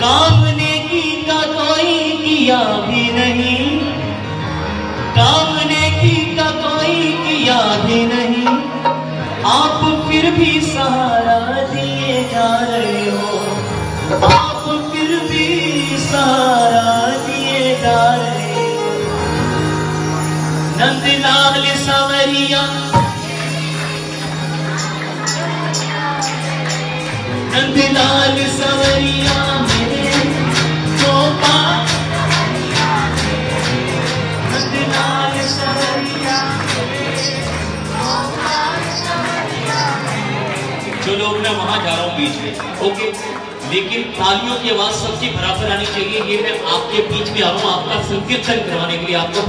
कामने की का कोई किया भी नहीं। कामने की का कोई किया भी नहीं। आप फिर भी सहारा दिए जा रहे हो। आप फिर भी सहारा दिए जा रहे हो। नंदलाल सवरिया। नंदलाल सवरिया। मैं वहाँ जा रहा हूँ बीच में ओके लेकिन तालियों की आवाज़ सबकी बराबर आनी चाहिए, ये मैं आपके बीच में आ रहा हूँ, आपका संकीर्तन करवाने के लिए आपको